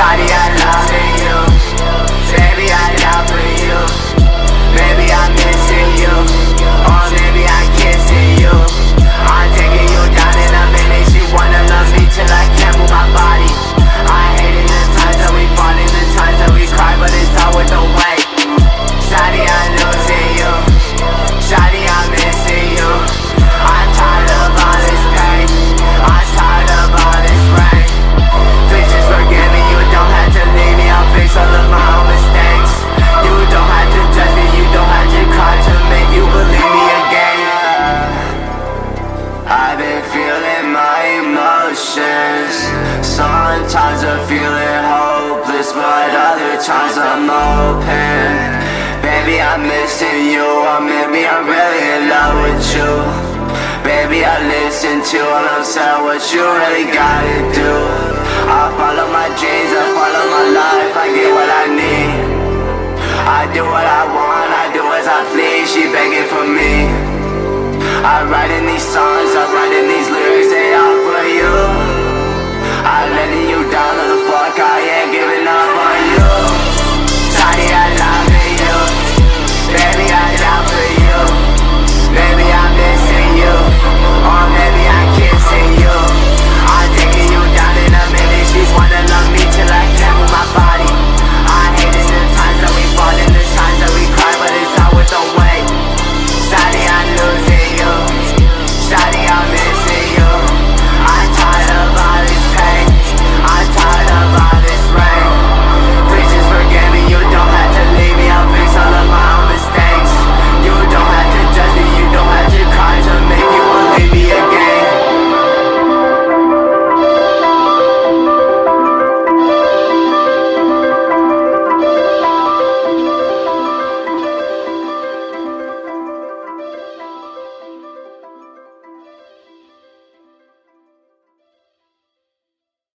society I've been feeling my emotions. Sometimes I'm feeling hopeless But other times I'm open. Baby, I'm missing you Or maybe I'm really in love with you. Baby, I listen to what I'm saying What you really gotta do. I follow my dreams, I follow my life I get what I need. I do what I want, I do as I please She begging for me. I'm writing these songs, I'm writing these lyrics, they all for you. I let